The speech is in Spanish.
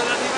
de la